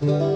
Música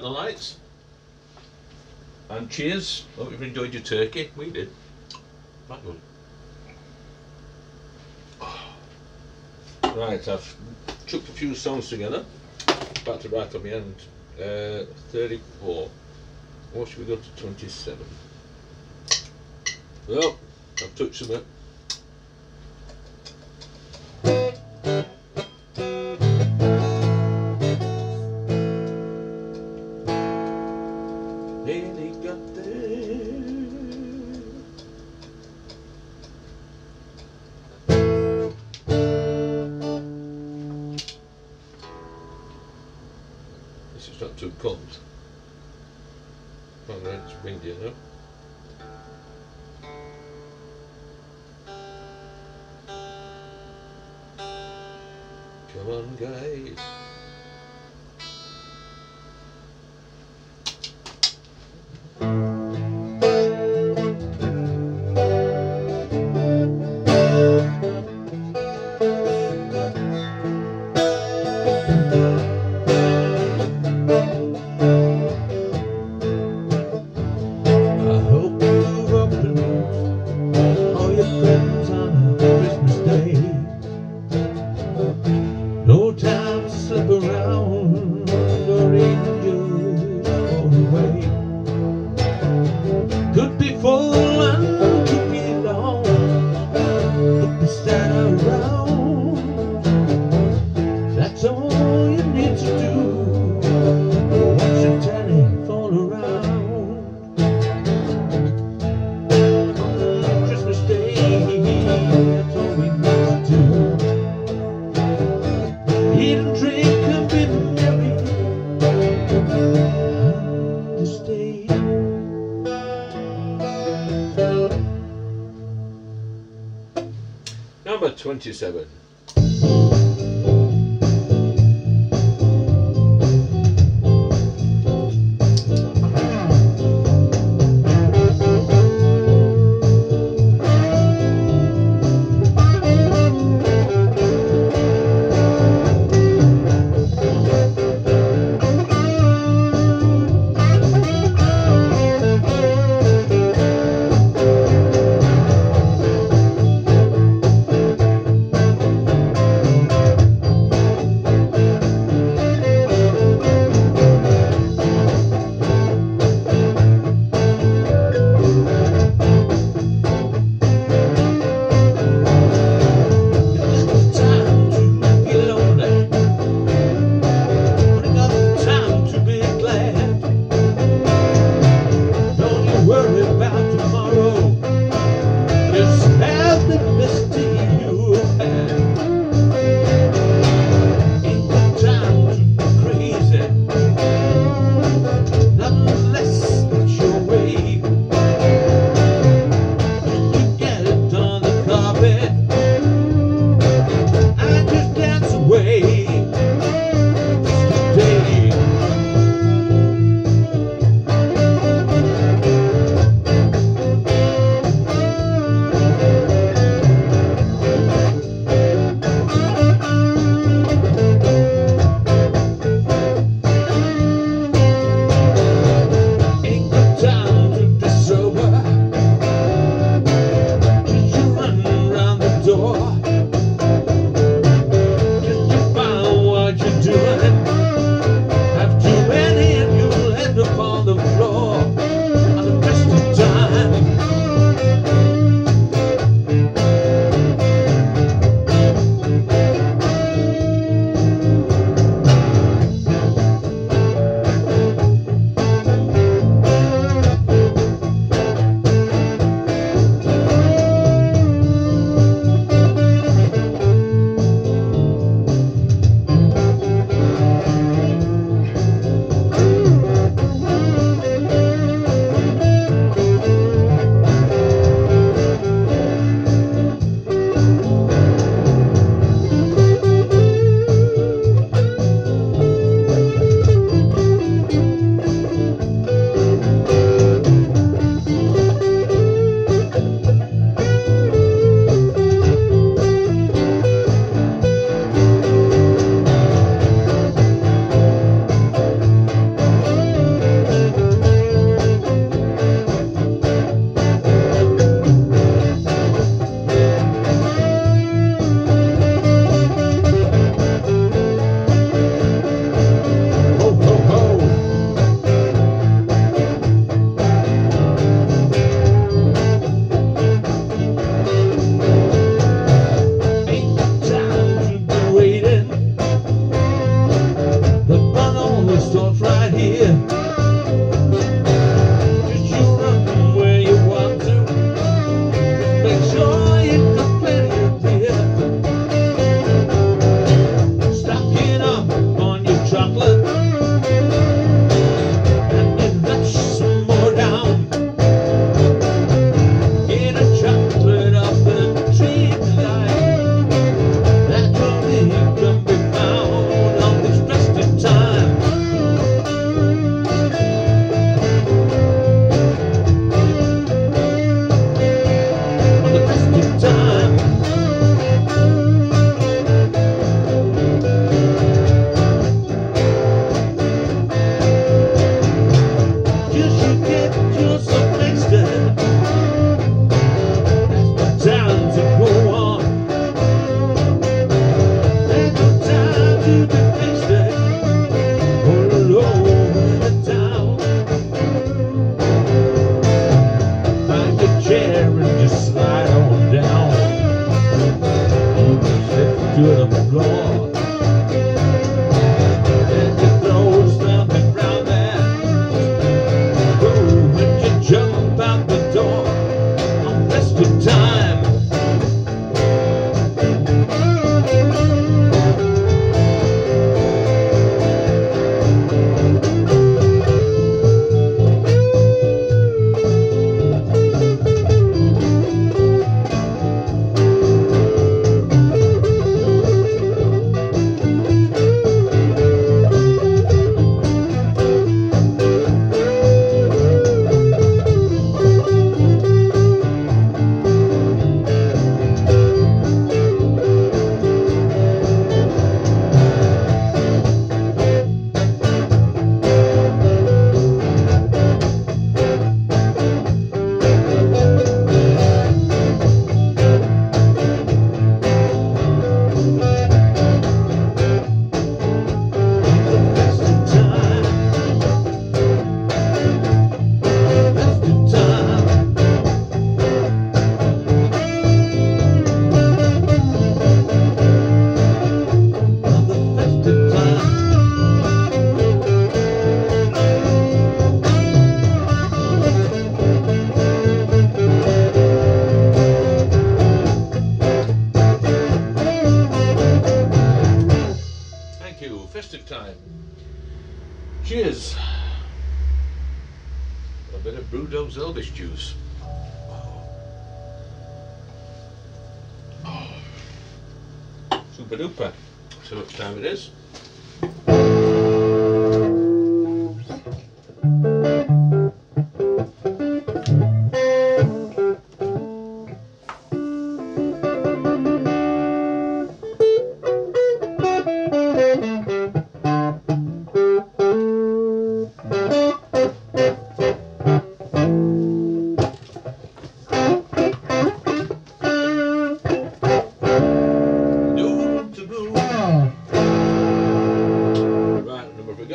out the lights. And cheers. Hope you've enjoyed your turkey. We did. That. Right, I've chucked a few songs together. About to write on the end. Uh, 34. What should we go to 27? Well, I've touched up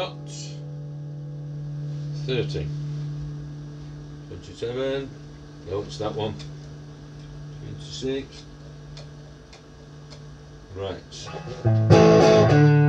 Got 30. 27. No, it's that one. 26. Right.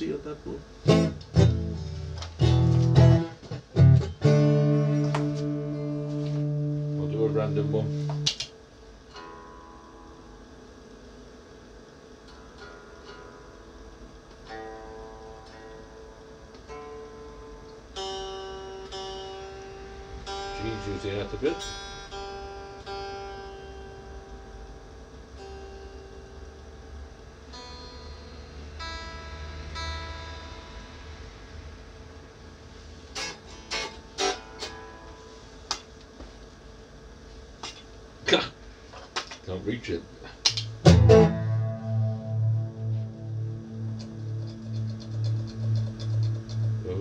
See on that one. I'll do a random one. G's using out a bit. Can't reach it. Oh.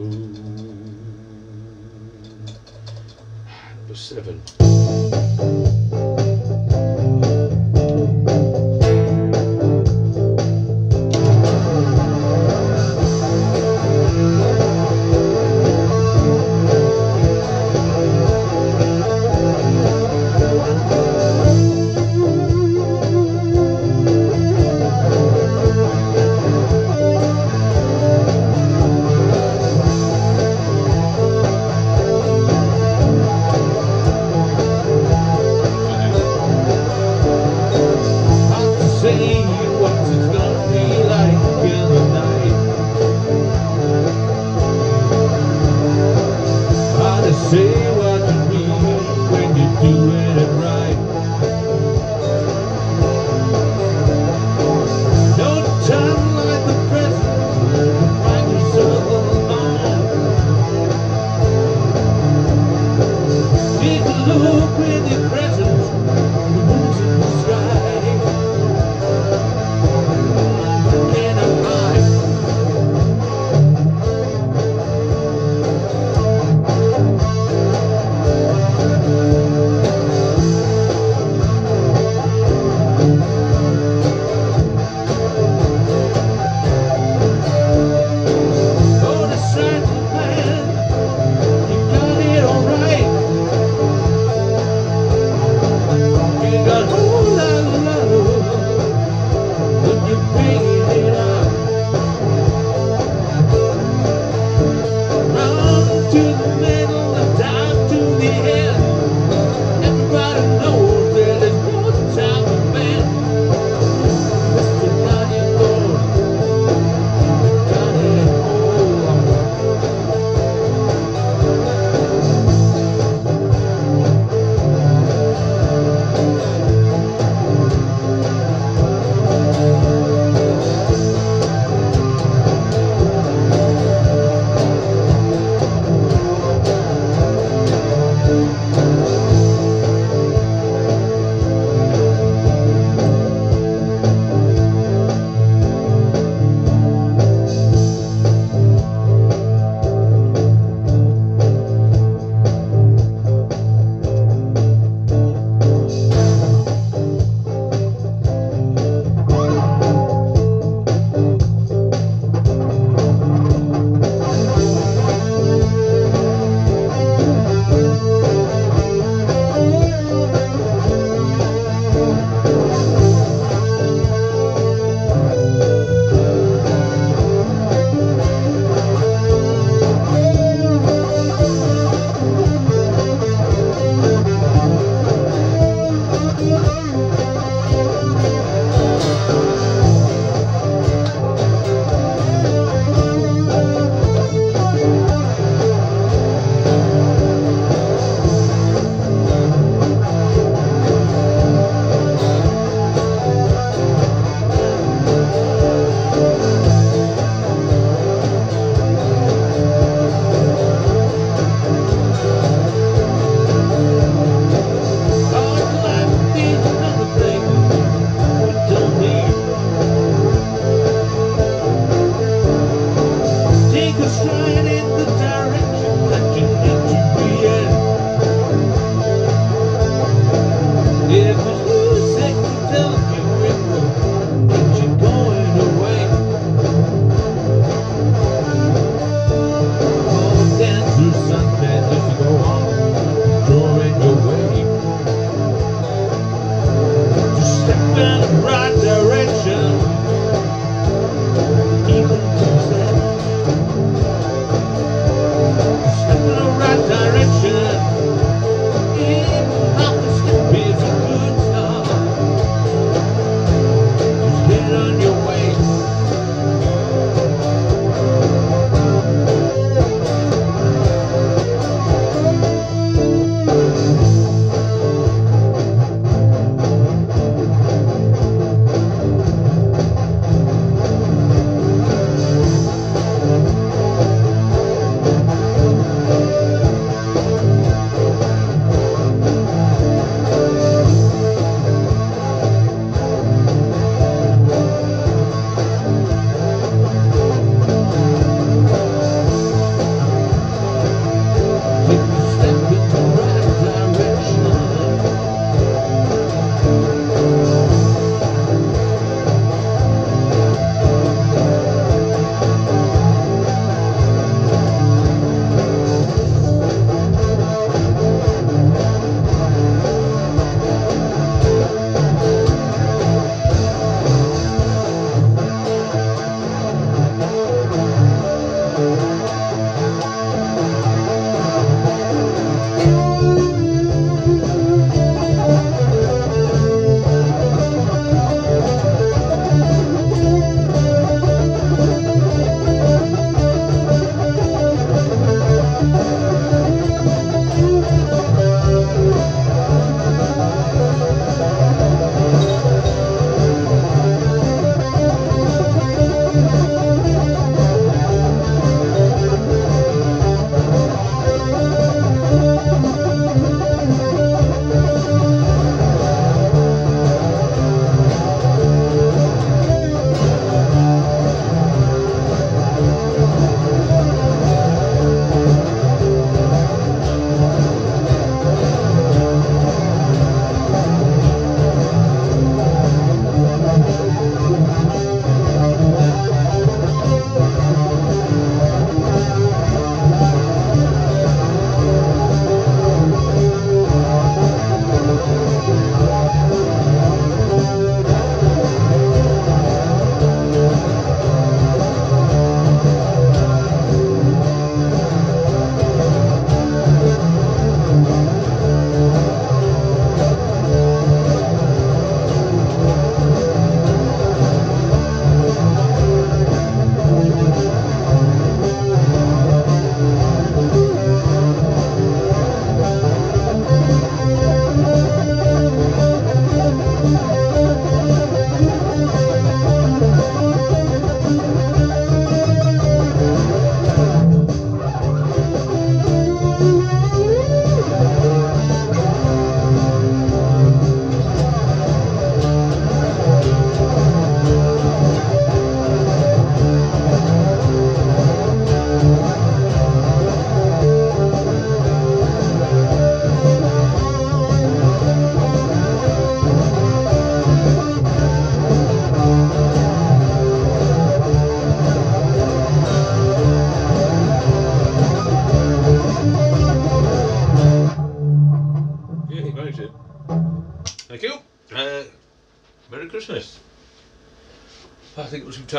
Number seven.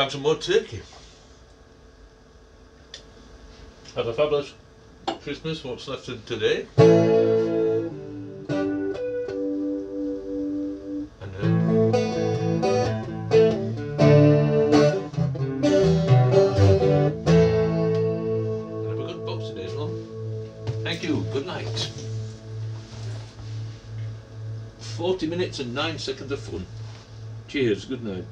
For some more turkey. Have a fabulous Christmas, what's left of today. Have. Thank you, good night. 40 minutes and 9 seconds of fun. Cheers, good night.